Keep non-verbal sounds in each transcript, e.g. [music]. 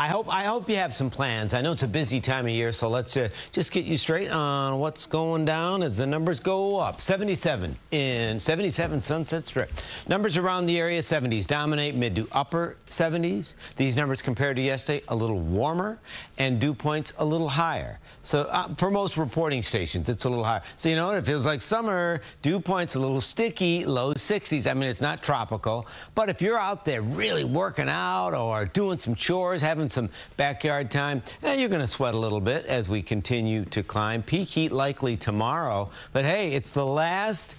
I hope I hope you have some plans. I know it's a busy time of year, so let's uh, just get you straight on what's going down as the numbers go up. 77 in 77 Sunset Strip. Numbers around the area 70s dominate mid to upper 70s. These numbers compared to yesterday a little warmer and dew points a little higher. So uh, for most reporting stations, it's a little higher. So you know what? it feels like summer. Dew points a little sticky, low 60s. I mean it's not tropical, but if you're out there really working out or doing some chores, having some backyard time, eh, you're going to sweat a little bit as we continue to climb. Peak heat likely tomorrow, but hey, it's the last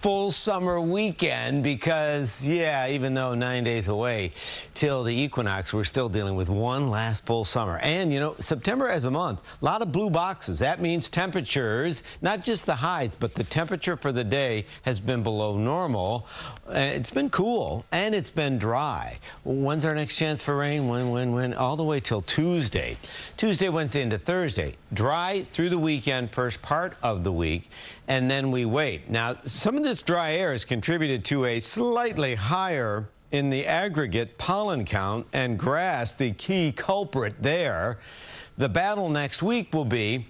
full summer weekend because, yeah, even though nine days away till the equinox, we're still dealing with one last full summer. And, you know, September as a month, a lot of blue boxes. That means temperatures, not just the highs, but the temperature for the day has been below normal. Uh, it's been cool and it's been dry. When's our next chance for rain? When, when, when? All the way till Tuesday. Tuesday, Wednesday, into Thursday. Dry through the weekend, first part of the week, and then we wait. Now, some of the this dry air has contributed to a slightly higher in the aggregate pollen count and grass, the key culprit there. The battle next week will be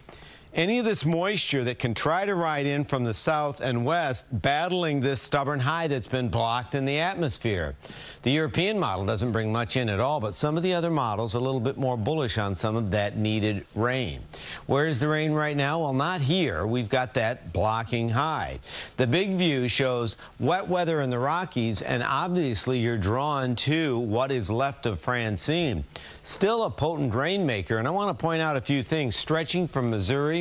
any of this moisture that can try to ride in from the south and west, battling this stubborn high that's been blocked in the atmosphere. The European model doesn't bring much in at all, but some of the other models are a little bit more bullish on some of that needed rain. Where is the rain right now? Well, not here. We've got that blocking high. The big view shows wet weather in the Rockies, and obviously you're drawn to what is left of Francine. Still a potent rainmaker, and I want to point out a few things. Stretching from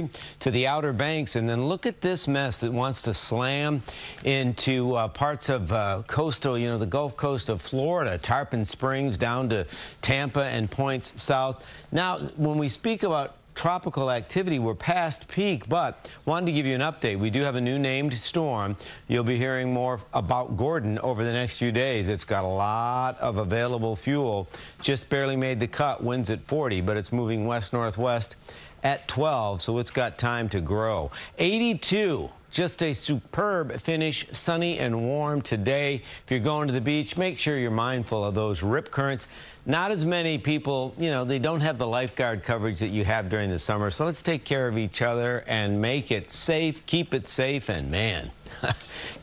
Missouri to the Outer Banks. And then look at this mess that wants to slam into uh, parts of uh, coastal, you know, the Gulf Coast of Florida, Tarpon Springs down to Tampa and points south. Now, when we speak about tropical activity. We're past peak, but wanted to give you an update. We do have a new named storm. You'll be hearing more about Gordon over the next few days. It's got a lot of available fuel. Just barely made the cut. Winds at 40, but it's moving west-northwest at 12, so it's got time to grow. 82. Just a superb finish, sunny and warm today. If you're going to the beach, make sure you're mindful of those rip currents. Not as many people, you know, they don't have the lifeguard coverage that you have during the summer. So let's take care of each other and make it safe, keep it safe, and man, [laughs]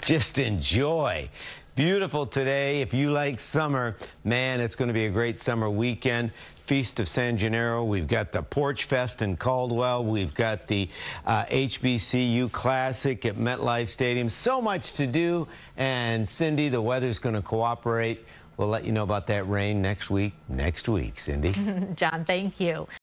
just enjoy. Beautiful today. If you like summer, man, it's going to be a great summer weekend. Feast of San Gennaro. We've got the Porch Fest in Caldwell. We've got the uh, HBCU Classic at MetLife Stadium. So much to do. And Cindy, the weather's going to cooperate. We'll let you know about that rain next week. Next week, Cindy. [laughs] John, thank you.